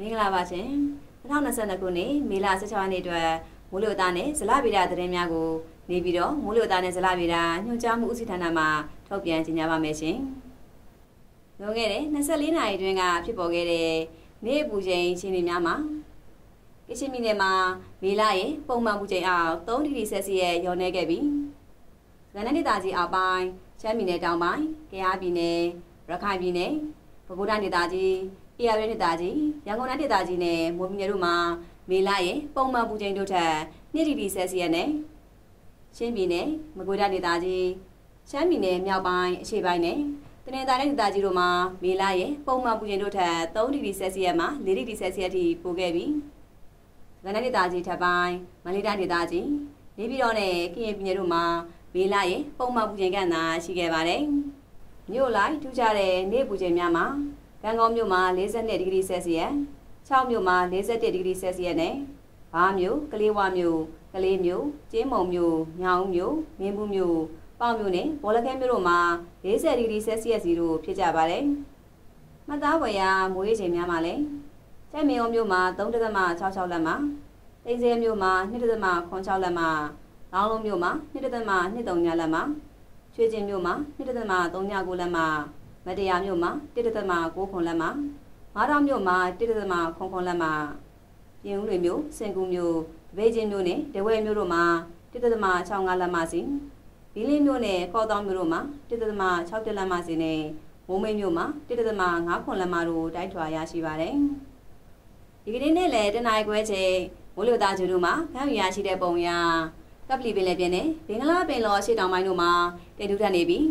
မင်္ဂလာပါရှင်2022ခုနှစ်မေလ16ရက်နေ့အတွက်မိုးလေဝသနဲ့ဇလဗေဒသတင်းများကိုနေပြီးတော့မိုးလေဝသနဲ့ဇလဗေဒညွှန်ကြားမှုဦးစီးဌာနမှထုတ်ပြန်ကြေညာပါမယ်ရှင်လွန်ခဲ့တဲ့24နာရီတွင်းကဖြစ်ပေါ်ခဲ့တဲ့နေ့အပူချိန်အခြေအနေများမှာကချင်ပြည်နယ်မှာမေလရဲ့ပုံမှန်ပူချိန်အောက်3ဒီဂရီဆယ်စီယပ်လျော့နေခဲ့ပြီးကနဒေသကြီးအောက်ပိုင်းရှမ်းပြည်နယ်တောင်ပိုင်း၊ကယားပြည်နယ်၊ရခိုင်ပြည်နယ်၊ပဲခူးတိုင်းဒေသကြီး အေရရဲဒေသကြီးရန်ကုန်တိုင်းဒေသကြီးနဲ့မိုးပြည်နယ်တို့မှာမေလရဲ့ပုံမှန်ပူချိန်တို့ထက်2ဒီဂရီဆယ်စီယပ်နဲ့ရှမ်းပြည်နယ်မကွေးတိုင်းဒေသကြီးရှမ်းပြည်နယ်မြောက်ပိုင်းအရှေ့ပိုင်းနဲ့တနင်္သာရီဒေသကြီးတို့မှာမေလရဲ့ပုံမှန်ပူချိန်တို့ထက်3ဒီဂရီဆယ်စီယပ်မှ4ဒီဂရီဆယ်စီယပ်ထိပိုခဲ့ပြီးကနဒေသကြီးထပ်ပိုင်းမလေးတိုင်းဒေသကြီးနေပြည်တော်နဲ့ကရင်ပြည်နယ်တို့မှာမေလရဲ့ပုံမှန်ပူချိန်ကသာရှိခဲ့ပါတယ်။မြို့လိုက်ထူးခြားတဲ့နေ့ပူချိန်များမှာ ကံကောင်းမြို့မှာ42ဒီဂရီဆယ်စီယပ်6မြို့မှာ41ဒီဂရီဆယ်စီယပ်နဲ့ဘားမြို့ကလေးဝမြို့ကလေးမြို့ကျင်းမုံမြို့ညောင်မြို့မင်းဘူးမြို့ပေါင်မြို့နဲ့ဘောလခဲမြို့တို့မှာ40ဒီဂရီဆယ်စီယပ်စီတို့ဖြစ်ကြပါတယ်။မှတ်သားဝယ်ရမိုးရေချိန်များမှာလည်းကျဲမင်းအောင်မြို့မှာ3.66လက်မှာတိန်စဲမြို့မှာ2.86လက်မှာလောင်းလုံးမြို့မှာ2.23လက်မှာရွှေကျင်မြို့မှာ2.39လက်မှာ မတရားမြို့မှာ1.9ခွန်လက်မှာငါးတောင်မြို့မှာ1.9ခွန်ခွန်လက်မှာပြင်ဦးလွေမြို့စင်ကူမြို့တပေချင်းမြို့နဲ့တဝဲမြို့တို့မှာ1.65လက်မှာစီဘီလင်းမြို့နဲ့ကော့တောင်မြို့တို့မှာ1.6လက်မှာစီနဲ့မိုးမိတ်မြို့မှာ1.5ခွန်လက်မှာတို့တိုက်ထွာရရှိပါတယ်ဒီကနေ့နဲ့လည်းတနင်္လာခွဲချိန်မိုးလေဝသကျူတို့မှာဖမ်းရရှိတဲ့ပုံရကပလီပင်လည်းပြင်းနေဘင်္ဂလားပင်လောရှေ့တောင်ပိုင်းတို့မှာတိတ်ထူထပ်နေပြီး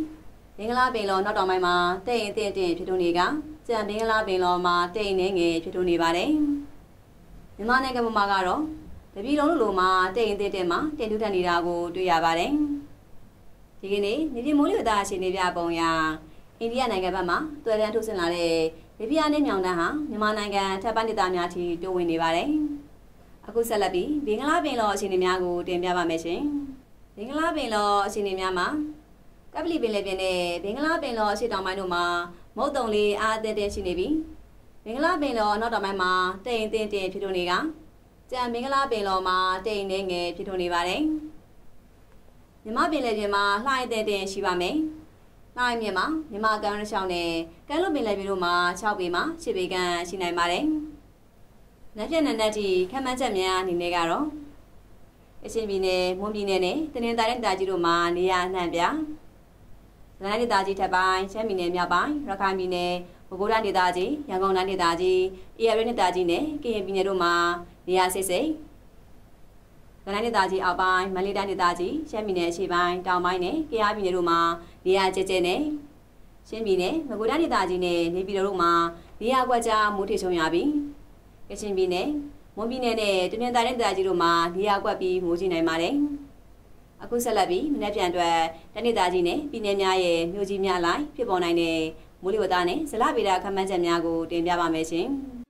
ဘင်္ဂလားပင်လောနောက်တောင်ပိုင်းမှာတိတ်ရင်တိတ်တင်ဖြစ်ထွန်းနေကကြံဘင်္ဂလားပင်လောမှာတိတ်နေငယ်ဖြစ်ထွန်းနေပါတယ်မြန်မာနိုင်ငံမှာကတော့တပြည်လုံးလိုမှာတိတ်ရင်တိတ်တင်မှာတိတ်ထူထပ်နေတာကိုတွေ့ရပါတယ်ဒီကနေ့မြေပြင်မိုးလေဝသအခြေအနေပြပုံရအိန္ဒိယနိုင်ငံဘက်မှာတွေ့တန်းထုတ်ဆင်လာတဲ့လေပြင်းနဲ့မြောင်တန်းဟာမြန်မာနိုင်ငံထပ်ပိုင်းဒေသများထိတိုးဝင်နေပါတယ်အခုဆက်လက်ပြီးဘင်္ဂလားပင်လောအခြေအနေများကိုတင်ပြပါမယ်ရှင်။ဘင်္ဂလားပင်လောအခြေအနေများမှာ ကပလီပင်လယ်ပြင်နဲ့ဘင်္ဂလားပင်လောအရှေ့တောင်ပိုင်းတို့မှာမုတ်တုံလေးအားအသင့်တင်ရှိနေပြီးဘင်္ဂလားပင်လောအနောက်တောင်ပိုင်းမှာတိမ်တင်တင်ဖြစ်ထွန်းနေကကြံဘင်္ဂလားပင်လောမှာတိမ်နေငယ်ဖြစ်ထွန်းနေပါတယ်။မြမပင်လယ်ပြင်မှာလှိုင်းတဲ့တင်ရှိပါမယ်။လှိုင်းမြင်မှာမြမကမ်းရရှောင်းနဲ့ကမ်းလွန်ပင်လယ်ပြင်တို့မှာ6ပေမှာ10ပေခန့်ရှိနိုင်ပါတယ်။လက်ပြနက်နက်တီခမ်းမန်းချက်များအနေနဲ့ကတော့အရှင်ပြည်နယ်မွန်ပြည်နယ်နဲ့တနင်္သာရီတိုင်းကြီးတို့မှာနေရာအနှံ့ပြ။ လမ်းဒေသကြီးထပ်ပိုင်းရှမ်းပြည်နယ်မြောက်ပိုင်းရခိုင်ပြည်နယ်ပဲခူးတိုင်းဒေသကြီးရန်ကုန်တိုင်းဒေသကြီးအေရဒေသကြီးနဲ့ကရင်ပြည်နယ်တို့မှာနေရာစိတ်စိတ်။လမ်းဒေသကြီးအောက်ပိုင်းမန္တလေးတိုင်းဒေသကြီးရှမ်းပြည်နယ်အရှေ့ပိုင်းတောင်ပိုင်းနဲ့ကယားပြည်နယ်တို့မှာနေရာကျကျနဲ့ရှမ်းပြည်နယ်ပဲခူးတိုင်းဒေသကြီးနဲ့နေပြည်တော်တို့မှာနေရာကွက်ကြားမိုးထေချုံရပြီးကချင်ပြည်နယ်မွန်ပြည်နယ်နဲ့တနင်္သာရီတိုင်းကြီးတို့မှာနေရာကွက်ပြီးမိုးကြီးနိုင်ပါတယ်။ အခုဆက်လက်ပြီးမနေ့ပြန်အတွက်တနင်္သာရီနဲ့ပြည်နယ်များရဲ့မြို့ကြီးများလိုက်ဖြစ်ပေါ်နိုင်တဲ့မိုးလေဝသနဲ့ဇလဗေဒခန့်မှန်းချက်များကိုတင်ပြပါမယ်ရှင်။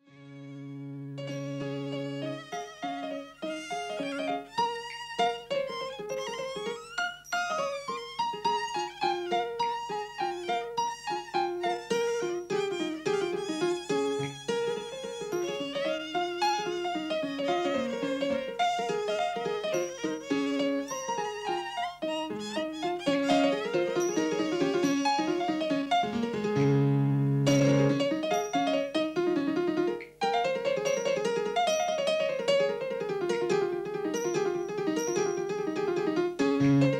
Mm-hmm.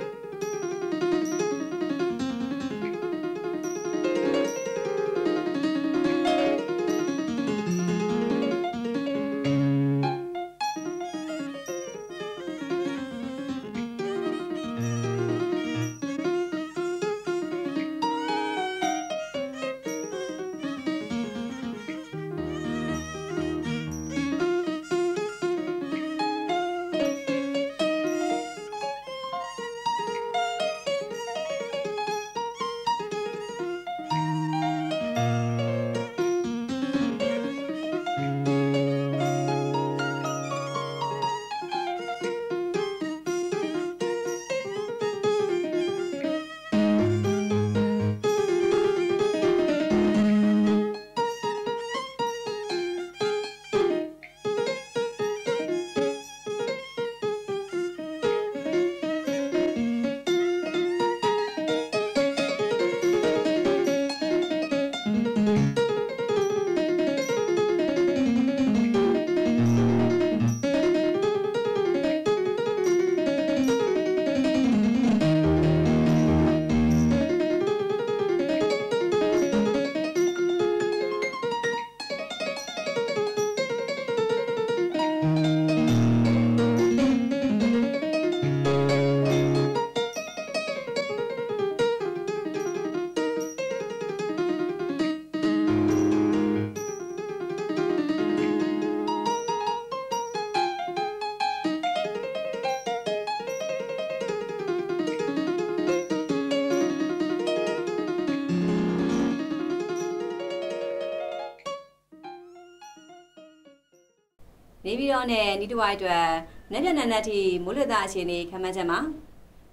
နေပြည်တော်နဲ့နီးတဝိုက်အတွက်နေ့ပြန်နက်ထိမိုးလေသားအခြေအနေခန့်မှန်းချက်မှာ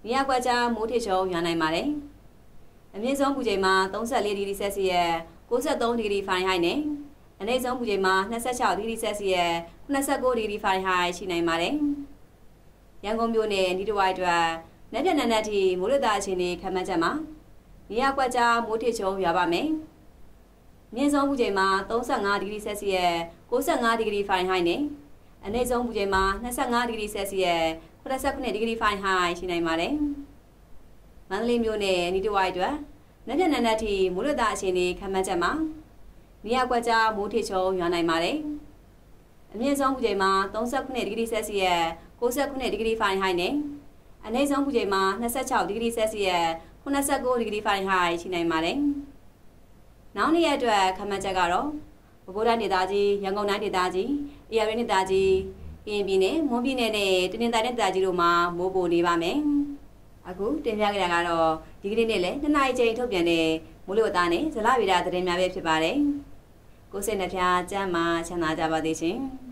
နေရာကွက်ကြားမိုးထစ်ချုံရွာနိုင်ပါတယ်။အမြင့်ဆုံးပူချိန်မှာ34ဒီဂရီဆယ်စီယပ်63ဒီဂရီဖိုင်ဟိုက်နဲ့အနည်းဆုံးပူချိန်မှာ26ဒီဂရီဆယ်စီယပ်89ဒီဂရီဖိုင်ဟိုက်ရှိနိုင်ပါတယ်။ရန်ကုန်မြို့နယ်နီးတဝိုက်အတွက်နေ့ပြန်နက်ထိမိုးလေသားအခြေအနေခန့်မှန်းချက်မှာနေရာကွက်ကြားမိုးထစ်ချုံရွာပါမယ်။မြင့်ဆုံးပူချိန်မှာ35ဒီဂရီဆယ်စီယပ်65ဒီဂရီဖိုင်ဟိုက်နဲ့ အနည်းဆုံးပူချိန်မှာ25ဒီဂရီဆယ်စီယပ်89ဒီဂရီဖိုင်ဟိုက်ရှိနိုင်ပါတယ်။မန္တလေးမြို့နယ်နီတဝိုက်အတွက်နေ့ပြန်နက်နက်ထိမိုးလေသားအခြေအနေခန့်မှန်းချက်မှာနေရာကွက်ကြားမိုးထစ်ချုံရွာနိုင်ပါတယ်။အမြင့်ဆုံးပူချိန်မှာ39ဒီဂရီဆယ်စီယပ်69ဒီဂရီဖိုင်ဟိုက်နဲ့အနည်းဆုံးပူချိန်မှာ26ဒီဂရီဆယ်စီယပ်89ဒီဂရီဖိုင်ဟိုက်ရှိနိုင်ပါတယ်။နောက်နေ့ရက်အတွက်ခန့်မှန်းချက်ကတော့ ပဲခူးတိုင်းဒေသကြီးရန်ကုန်တိုင်းဒေသကြီးအေရရင်းဒေသကြီးကရင်ပြည်နယ်မွန်ပြည်နယ်နဲ့တနင်္သာရီဒေသကြီးတို့မှာမိုးပိုနေပါမယ်။အခုတင်ပြခဲ့တာကတော့ဒီကနေ့နေ့လည်းနှစ်နိုင်ချိန်ထုတ်ပြန်တဲ့မိုးလေဝသနဲ့ဇလဗေဒသတင်းများပဲဖြစ်ပါတယ်။ကိုယ်စိတ်နှဖျားစမ်းမချမ်းသာကြပါသေးရှင်။